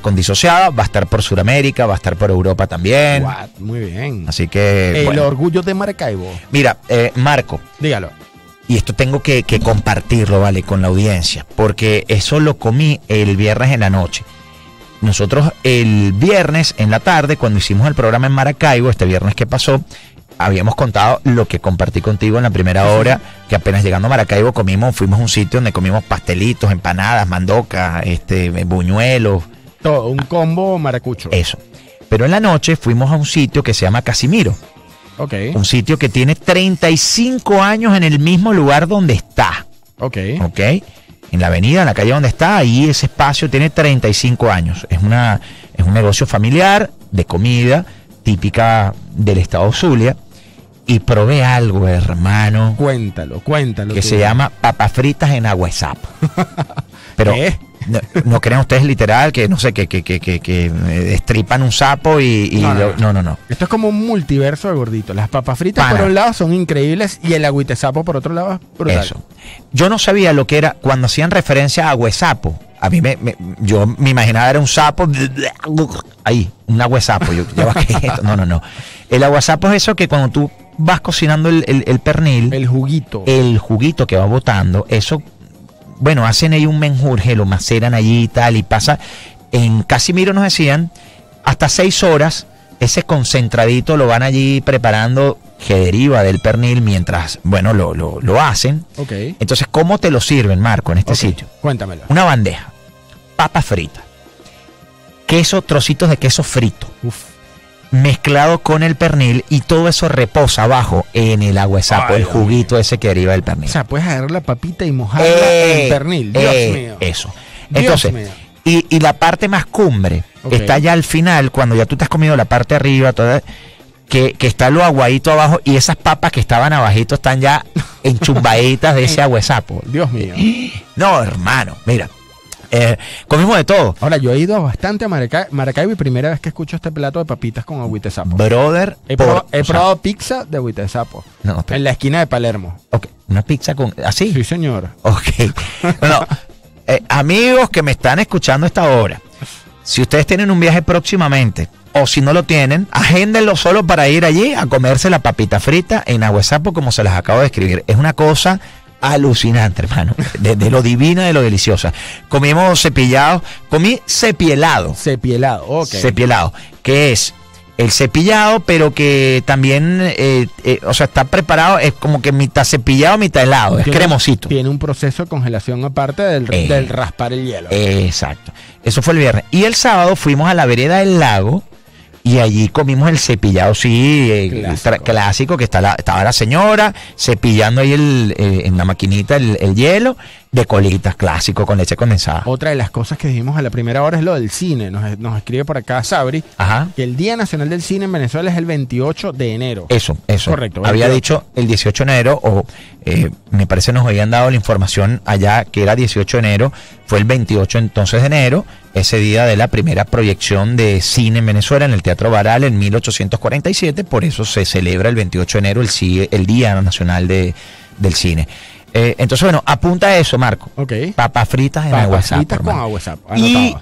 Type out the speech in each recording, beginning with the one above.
con disociada, va a estar por Sudamérica, va a estar por Europa también. What? Muy bien. Así que. El bueno. orgullo de Maracaibo. Mira, eh, Marco, Dígalo. y esto tengo que, que compartirlo, ¿vale? Con la audiencia, porque eso lo comí el viernes en la noche. Nosotros el viernes en la tarde, cuando hicimos el programa en Maracaibo, este viernes que pasó, habíamos contado lo que compartí contigo en la primera hora, que apenas llegando a Maracaibo comimos, fuimos a un sitio donde comimos pastelitos, empanadas, mandocas, este, buñuelos, Todo, un combo maracucho. eso. Pero en la noche fuimos a un sitio que se llama Casimiro, Ok, un sitio que tiene 35 años en el mismo lugar donde está. ok. ¿ok? En la avenida, en la calle donde está, ahí ese espacio tiene 35 años. Es, una, es un negocio familiar de comida típica del estado Zulia. Y probé algo, hermano, Cuéntalo, cuéntalo. que tú. se llama papas fritas en agua de sapo. Pero ¿Qué? No, no crean ustedes literal que, no sé, que, que, que, que, que, eh, destripan un sapo y... y No, no, no, no, no. Esto es como un multiverso de gordito. Las papas fritas Pana. por un lado son increíbles y el agüitesapo por otro lado es brutal. Eso. Yo no sabía lo que era cuando hacían referencia a agüesapo. A mí me, me- yo me imaginaba era un sapo ahí, un agüesapo. Yo, ya va, ¿qué es esto? No, no, no. El agüesapo es eso que cuando tú vas cocinando el, el- el pernil, el, El juguito. juguito que va botando, eso, bueno, hacen ahí un menjurje, lo maceran allí y tal, y pasa. En Casimiro nos decían, hasta seis horas, ese concentradito lo van allí preparando que deriva del pernil mientras, bueno, lo, lo, lo hacen. ok. Entonces, ¿cómo te lo sirven, Marco, en este sitio? Cuéntamelo. Una bandeja, papa frita, queso, trocitos de queso frito, Uf. Mezclado con el pernil y todo eso reposa abajo en el agua de sapo, Ay, el juguito ese que deriva del pernil. O sea, puedes agarrar la papita y mojarla Eh, en pernil. Dios eh, mío. Eso. Dios Entonces, mío. y, y la parte más cumbre está ya al final, cuando ya tú te has comido la parte arriba, toda, que, que está lo aguadito abajo y esas papas que estaban abajito están ya enchumbaditas de ese agua de sapo. Dios mío. No, hermano, mira. Eh, comimos de todo. Ahora, yo he ido bastante a Maraca- Maracaibo y primera vez que escucho este plato de papitas con agüita de sapo. Brother. He, por- probado, he sea, pizza de agüita de sapo. no. En la esquina de Palermo. Ok, una pizza con. ¿Así? Sí, señor. Ok. No, eh, amigos que me están escuchando esta hora, si ustedes tienen un viaje próximamente, o si no lo tienen, agéndenlo solo para ir allí a comerse la papita frita en Aguasapo, como se las acabo de escribir. Es una cosa alucinante, hermano. De, de lo divina, de lo deliciosa. Comimos cepillado, comí cepielado. Cepielado. Ok. Cepielado, que es el cepillado, pero que también, eh, eh, o sea, está preparado, es como que mitad cepillado, mitad helado, es cremosito. Tiene un proceso de congelación aparte del, Eh. del raspar el hielo. Exacto. Eso fue el viernes. Y el sábado fuimos a la vereda del lago y allí comimos el cepillado, sí, Clásico. clásico, que está la- estaba la señora cepillando ahí el, eh, en la maquinita el, el hielo de colitas, clásico, con leche condensada. Otra de las cosas que dijimos a la primera hora es lo del cine. Nos, nos escribe por acá Sabri Ajá. que el Día Nacional del Cine en Venezuela es el 28 de enero. Eso, eso. Correcto, Había 28. dicho el 18 de enero, o eh, me parece nos habían dado la información allá que era 18 de enero, fue el 28 entonces de enero, ese día de la primera proyección de cine en Venezuela en el Teatro Baral en 1847, por eso se celebra el 28 de enero el, el Día Nacional de, del Cine. Eh, entonces, bueno, apunta a eso, Marco. Ok. Papas fritas en Papas WhatsApp. fritas con agua.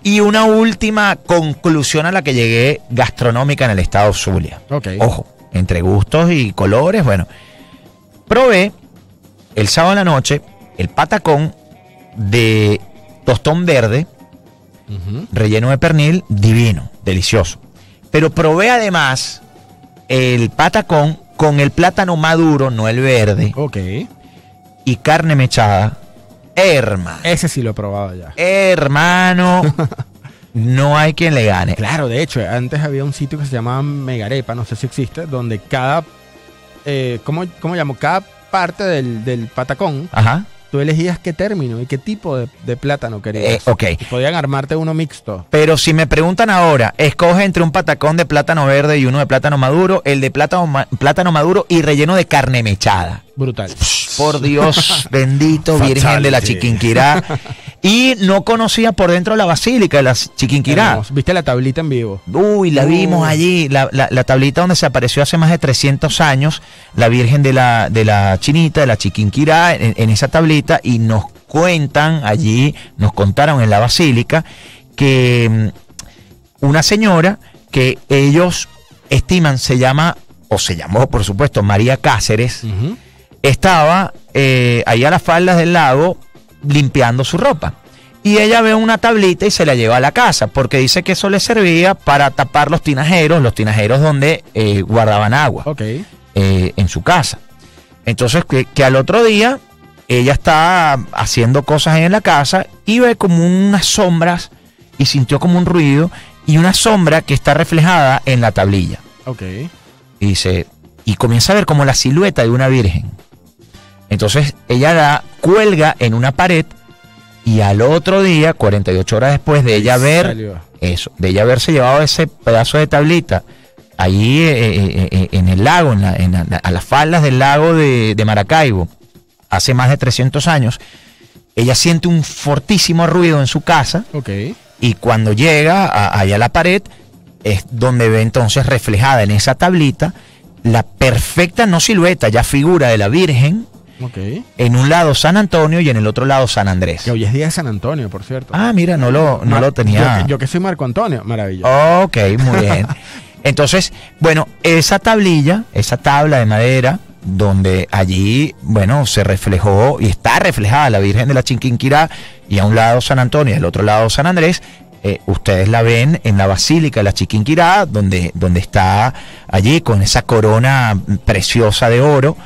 Y, una última conclusión a la que llegué gastronómica en el estado Zulia. Ok. Ojo, entre gustos y colores, bueno. Probé el sábado en la noche el patacón de tostón verde, relleno de pernil, divino, delicioso. Pero probé además el patacón con el plátano maduro, no el verde, Ok. Y carne mechada. Hermano, Ese sí lo he probado ya. hermano, no hay quien le gane. Claro, de hecho, antes había un sitio que se llamaba Megarepa, no sé si existe, donde cada, eh, ¿cómo, cómo llamo? Cada parte del, del patacón, Ajá. Tú elegías qué término y qué tipo de, de plátano querías. Eh, ok. Y podían armarte uno mixto. Pero si me preguntan ahora, escoge entre un patacón de plátano verde y uno de plátano maduro, el de plátano, ma- plátano maduro y relleno de carne mechada. Brutal. Por Dios, bendito Virgen de la. Chiquinquirá. Y no conocía por dentro la basílica de la Chiquinquirá. Hermoso. ¿Viste la tablita en vivo? Uy, la vimos Uy. allí, la, la- la tablita donde se apareció hace más de 300 años, la Virgen de la, de la Chinita, de la Chiquinquirá, en, en esa tablita, y nos cuentan allí, nos contaron en la basílica, que mm, una señora que ellos estiman se llama, o se llamó por supuesto, María Cáceres, estaba eh, ahí a las faldas del lago limpiando su ropa. Y ella ve una tablita y se la lleva a la casa, porque dice que eso le servía para tapar los tinajeros, los tinajeros donde eh, guardaban agua eh, en su casa. Entonces, que, que al otro día ella está haciendo cosas en la casa y ve como unas sombras y sintió como un ruido y una sombra que está reflejada en la tablilla. Ok. Y dice, y comienza a ver como la silueta de una virgen. Entonces ella la cuelga en una pared y al otro día, 48 horas después de ella ver Salió. eso, de ella haberse llevado ese pedazo de tablita allí eh, eh, eh, en el lago, en la- en la- a las faldas del lago de, de Maracaibo, hace más de 300 años, ella siente un fortísimo ruido en su casa Ok. y cuando llega a- allá a la pared es donde ve entonces reflejada en esa tablita la perfecta no silueta, ya figura de la Virgen, Ok. en un lado San Antonio y en el otro lado San Andrés. Que hoy es día de San Antonio, por cierto. Ah, mira, no lo, no lo tenía. Yo, que- yo que soy Marco Antonio, maravilla. Ok, muy bien. Entonces, bueno, esa tablilla, esa tabla de madera, donde allí, bueno, se reflejó y está reflejada la Virgen de la Chinquinquirá, y a un lado San Antonio y al otro lado San Andrés, eh, ustedes la ven en la Basílica de la Chiquinquirá, donde, donde está allí con esa corona preciosa de oro.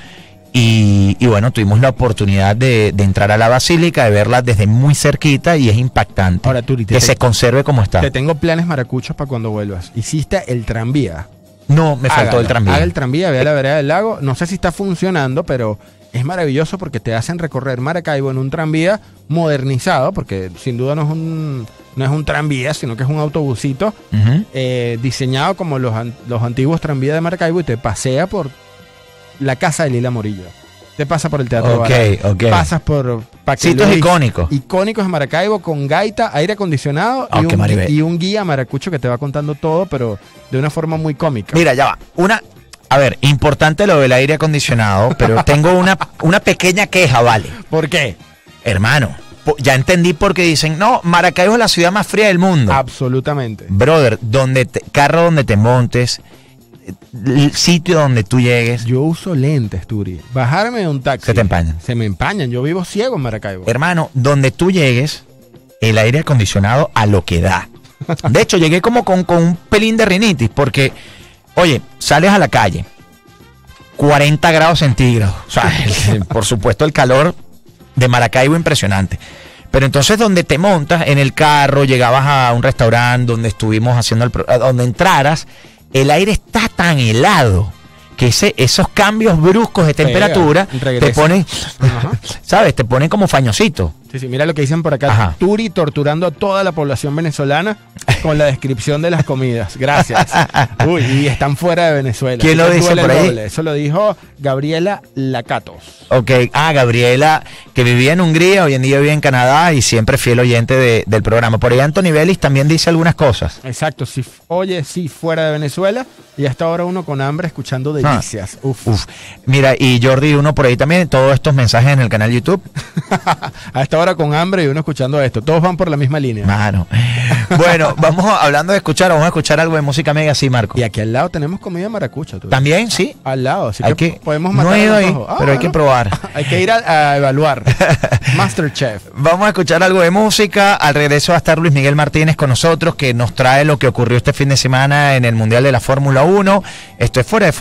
Y, y bueno, tuvimos la oportunidad de, de entrar a la basílica, de verla desde muy cerquita y es impactante Ahora, Turi, te, que te- se conserve como está. te tengo planes maracuchos para cuando vuelvas. Hiciste el tranvía. No, me faltó Hágalo. el tranvía. Haga el tranvía, ve a la vereda del lago. No sé si está funcionando, pero es maravilloso porque te hacen recorrer Maracaibo en un tranvía modernizado, porque sin duda no es un, no es un tranvía, sino que es un autobusito eh, diseñado como los, los antiguos tranvías de Maracaibo y te pasea por la casa de Lila Morillo. Te pasa por el Teatro Ok, Barral. ok. Pasas por Sitios icónicos. icónicos de Maracaibo con gaita, aire acondicionado Ah, y, un, maribel. y un guía maracucho que te va contando todo, pero de una forma muy cómica. Mira, ya va. Una, a ver, importante lo del aire acondicionado, pero tengo una, una pequeña queja, vale. ¿Por qué? Hermano, ya entendí por qué dicen, no, Maracaibo es la ciudad más fría del mundo. Absolutamente. Brother, donde te- carro donde te montes, sitio donde tú llegues, Yo uso lentes, Turi. Bajarme de un taxi. Se te empañan. Se me empañan. Yo vivo ciego en Maracaibo. hermano, donde tú llegues, el aire acondicionado a lo que da. De hecho, llegué como con, con un pelín de rinitis, porque, oye, sales a la calle, 40 grados centígrados. O sea, el- por supuesto, el calor de Maracaibo impresionante. Pero entonces donde te montas en el carro, llegabas a un restaurante donde estuvimos haciendo el donde entraras, el aire está tan helado que ese, esos cambios bruscos de temperatura te ponen, Ajá. ¿sabes? Te ponen como fañosito. Sí, sí, mira lo que dicen por acá. Ajá. Turi torturando a toda la población venezolana con la descripción de las comidas. Gracias. Uy, y están fuera de Venezuela. ¿Quién lo dice por ahí? doble. Eso lo dijo Gabriela Lacatos. Ok, ah, Gabriela, que vivía en Hungría, hoy en día vive en Canadá y siempre fiel oyente de- del programa. Por ahí Anthony Vélez también dice algunas cosas. Exacto. Si, oye, sí, fuera de Venezuela. Y hasta ahora uno con hambre escuchando delicias. Uf. Ah. Uf, mira, y Jordi, uno por ahí también, todos estos mensajes en el canal YouTube. a esta hora con hambre y uno escuchando esto. Todos van por la misma línea. Mano. Bueno, vamos a- hablando de escuchar, vamos a escuchar algo de música mega, sí, Marco. Y aquí al lado tenemos comida maracucha. Turi. También, sí. Al lado, así Hay que, que, podemos no matar he ido ahí. Ah, pero hay que bueno. probar. Hay que ir a, a evaluar. Masterchef. Vamos a escuchar algo de música. Al regreso va a estar Luis Miguel Martínez con nosotros, que nos trae lo que ocurrió este fin de semana en el Mundial de la Fórmula 1. Esto es fuera de Fórmula